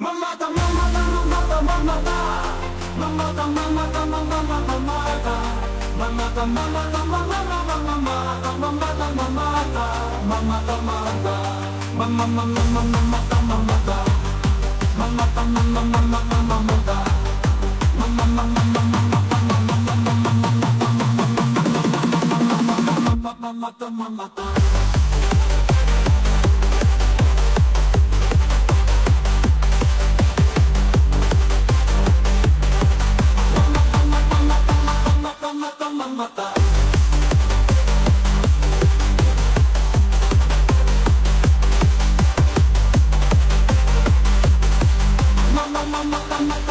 Mamata, mamata, mamata, mamata. Mamata, mamata, mamata, mamata. Mamata, mamata, mamata, mamata. Mamata, mamata. Mamata, mamata. Mama, mama, mama, mamata, mamata. Mamata, mama, mama, mamata. Mama, mama, mama, mamata, mamata. Mamata,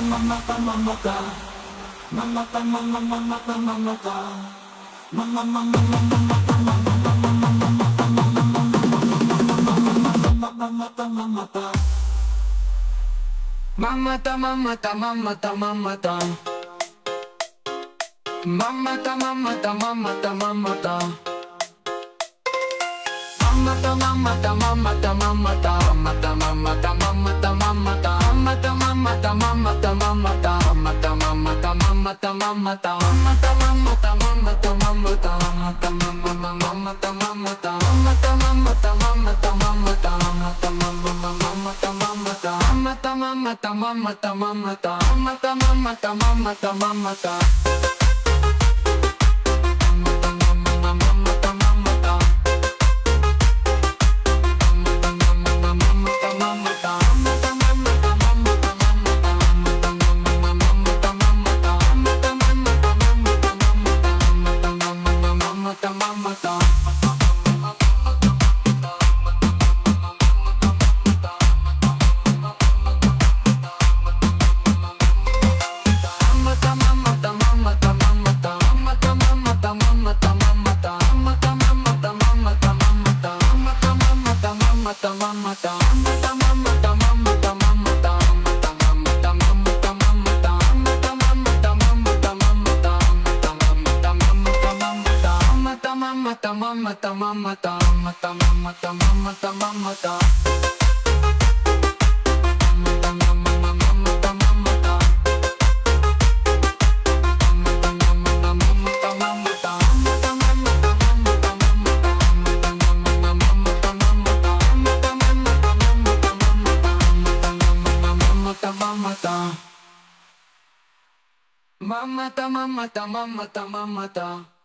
mamata, mamata, mamata. Mamata, mamata, mamata, mamata. Mamata, mamata, mamata, mamata. Mamata, mamata, mamata, mamata. Mamata, mamata, mamata, mamata. Mamata, mamata, mamata, mamata. Mamata, mamata, mamata, mamata. Mamata, mamata, mamata, mamata. Mamata, mamata, mamata, mamata. Mamata, mamata, Mamata, mamata, mamata, mamata.